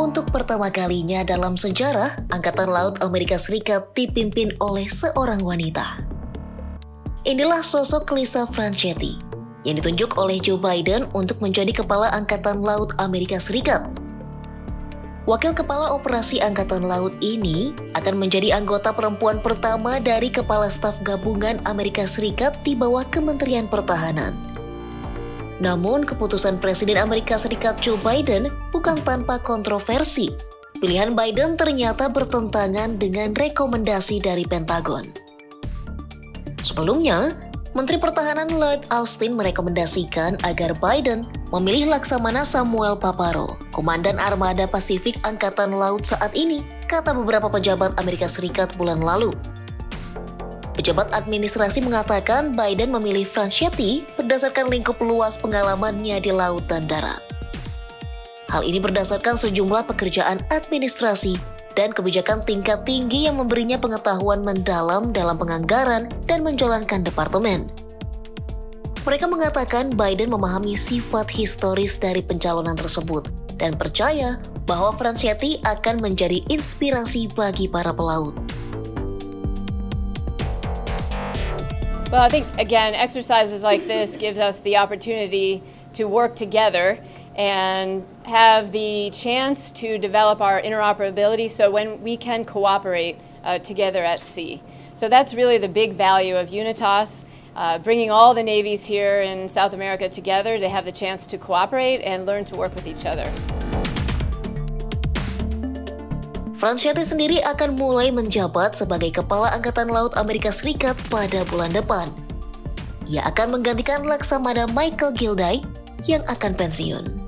untuk pertama kalinya dalam sejarah, Angkatan Laut Amerika Serikat dipimpin oleh seorang wanita. Inilah sosok Lisa Franchetti, yang ditunjuk oleh Joe Biden untuk menjadi Kepala Angkatan Laut Amerika Serikat. Wakil Kepala Operasi Angkatan Laut ini akan menjadi anggota perempuan pertama dari Kepala Staf Gabungan Amerika Serikat di bawah Kementerian Pertahanan. Namun, keputusan Presiden Amerika Serikat Joe Biden bukan tanpa kontroversi. Pilihan Biden ternyata bertentangan dengan rekomendasi dari Pentagon. Sebelumnya, Menteri Pertahanan Lloyd Austin merekomendasikan agar Biden memilih Laksamana Samuel Paparo, Komandan Armada Pasifik Angkatan Laut saat ini, kata beberapa pejabat Amerika Serikat bulan lalu. Pejabat administrasi mengatakan Biden memilih Franchetti berdasarkan lingkup luas pengalamannya di laut dan darat. Hal ini berdasarkan sejumlah pekerjaan administrasi dan kebijakan tingkat tinggi yang memberinya pengetahuan mendalam dalam penganggaran dan menjalankan departemen. Mereka mengatakan Biden memahami sifat historis dari pencalonan tersebut dan percaya bahwa Franchetti akan menjadi inspirasi bagi para pelaut. Well, I think, again, exercises like this gives us the opportunity to work together and have the chance to develop our interoperability so when we can cooperate uh, together at sea. So that's really the big value of UNITAS, uh, bringing all the navies here in South America together to have the chance to cooperate and learn to work with each other. Franchetti sendiri akan mulai menjabat sebagai Kepala Angkatan Laut Amerika Serikat pada bulan depan. Ia akan menggantikan Laksamana Michael Gilday yang akan pensiun.